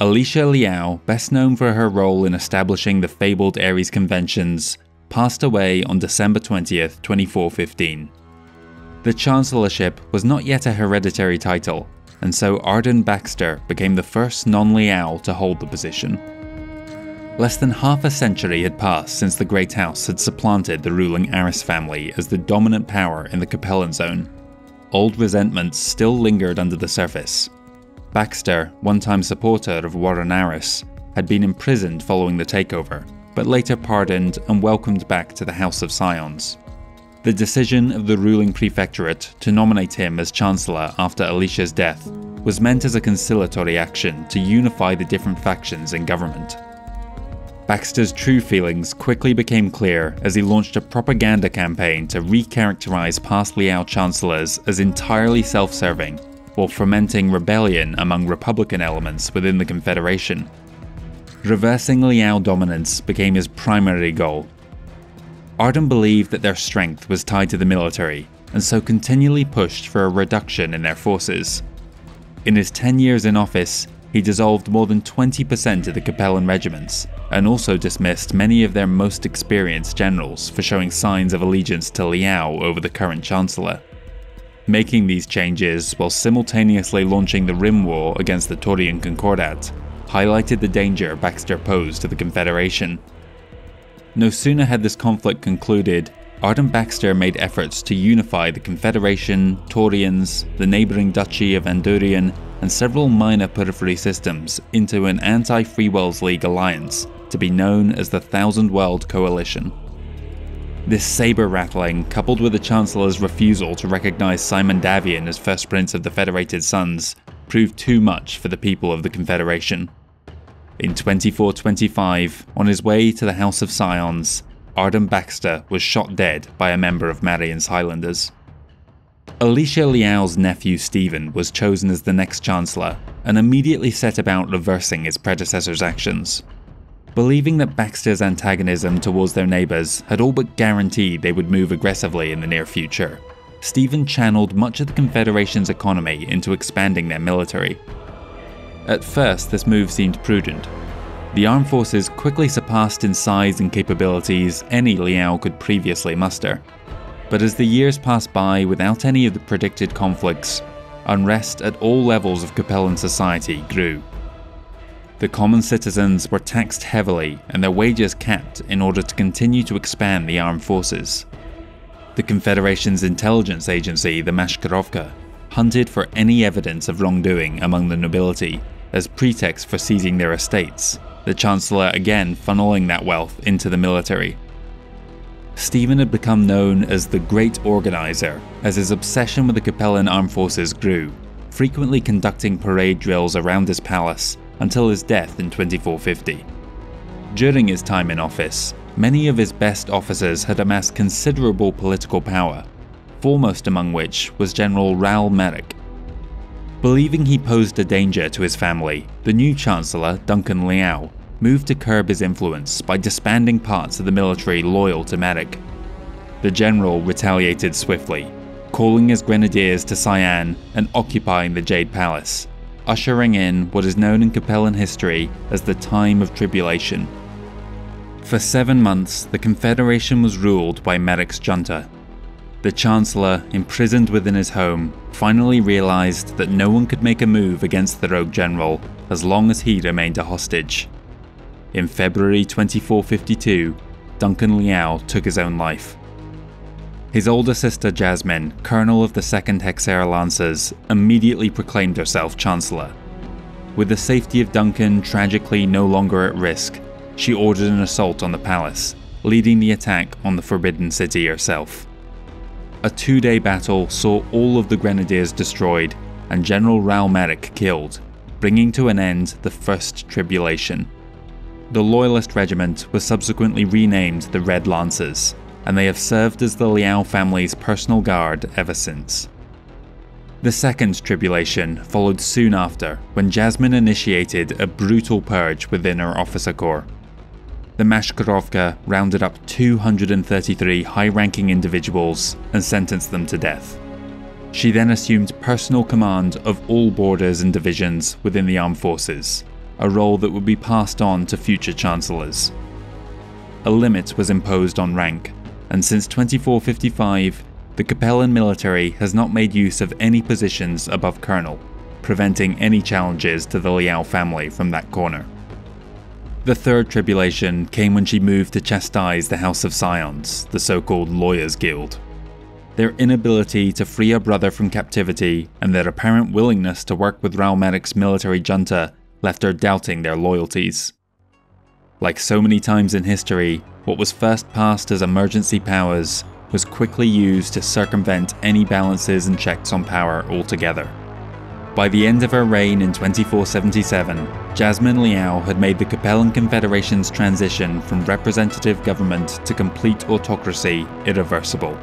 Alicia Liao, best known for her role in establishing the fabled Ares Conventions, passed away on December 20th, 2415. The Chancellorship was not yet a hereditary title, and so Arden Baxter became the first non Liao to hold the position. Less than half a century had passed since the Great House had supplanted the ruling Aris family as the dominant power in the Capellan zone. Old resentments still lingered under the surface. Baxter, one time supporter of Warren Aris, had been imprisoned following the takeover, but later pardoned and welcomed back to the House of Scions. The decision of the ruling prefectorate to nominate him as Chancellor after Alicia's death was meant as a conciliatory action to unify the different factions in government. Baxter's true feelings quickly became clear as he launched a propaganda campaign to recharacterize past Liao chancellors as entirely self serving, while fomenting rebellion among Republican elements within the Confederation. Reversing Liao dominance became his primary goal, Arden believed that their strength was tied to the military, and so continually pushed for a reduction in their forces. In his 10 years in office, he dissolved more than 20% of the Capellan regiments, and also dismissed many of their most experienced generals for showing signs of allegiance to Liao over the current Chancellor. Making these changes while simultaneously launching the Rim War against the Taurian Concordat highlighted the danger Baxter posed to the Confederation no sooner had this conflict concluded, Arden Baxter made efforts to unify the Confederation, Taurians, the neighbouring Duchy of Andurien, and several minor periphery systems into an anti Free Worlds League alliance to be known as the Thousand World Coalition. This saber rattling, coupled with the Chancellor's refusal to recognise Simon Davion as first Prince of the Federated Suns, proved too much for the people of the Confederation. In 2425, on his way to the House of Scions, Arden Baxter was shot dead by a member of Marian's Highlanders. Alicia Liao's nephew Stephen was chosen as the next Chancellor and immediately set about reversing his predecessor's actions. Believing that Baxter's antagonism towards their neighbours had all but guaranteed they would move aggressively in the near future, Stephen channeled much of the Confederation's economy into expanding their military, at first, this move seemed prudent. The armed forces quickly surpassed in size and capabilities any Liao could previously muster. But as the years passed by without any of the predicted conflicts, unrest at all levels of Capellan society grew. The common citizens were taxed heavily and their wages capped in order to continue to expand the armed forces. The Confederation's intelligence agency, the Maskirovka, hunted for any evidence of wrongdoing among the nobility as pretext for seizing their estates, the Chancellor again funneling that wealth into the military. Stephen had become known as the Great Organizer as his obsession with the Capellan armed forces grew, frequently conducting parade drills around his palace until his death in 2450. During his time in office, many of his best officers had amassed considerable political power, foremost among which was General Raoul Merrick, Believing he posed a danger to his family, the new Chancellor, Duncan Liao, moved to curb his influence by disbanding parts of the military loyal to Merrick. The general retaliated swiftly, calling his grenadiers to Sian and occupying the Jade Palace, ushering in what is known in Capellan history as the Time of Tribulation. For seven months, the Confederation was ruled by Merrick's junta, the Chancellor, imprisoned within his home, finally realised that no one could make a move against the rogue general as long as he remained a hostage. In February 2452, Duncan Liao took his own life. His older sister Jasmine, colonel of the 2nd Hexare Lancers, immediately proclaimed herself Chancellor. With the safety of Duncan tragically no longer at risk, she ordered an assault on the palace, leading the attack on the Forbidden City herself. A two day battle saw all of the grenadiers destroyed and General Raoul Merrick killed, bringing to an end the First Tribulation. The Loyalist Regiment was subsequently renamed the Red Lancers, and they have served as the Liao family's personal guard ever since. The Second Tribulation followed soon after when Jasmine initiated a brutal purge within her officer corps the Maskirovka rounded up 233 high ranking individuals and sentenced them to death. She then assumed personal command of all borders and divisions within the armed forces, a role that would be passed on to future chancellors. A limit was imposed on rank, and since 2455, the Capellan military has not made use of any positions above colonel, preventing any challenges to the Liao family from that corner. The third tribulation came when she moved to chastise the House of Scions, the so called Lawyers' Guild. Their inability to free a brother from captivity and their apparent willingness to work with Raoul Merrick's military junta left her doubting their loyalties. Like so many times in history, what was first passed as emergency powers was quickly used to circumvent any balances and checks on power altogether. By the end of her reign in 2477, Jasmine Liao had made the Capellan Confederation's transition from representative government to complete autocracy irreversible.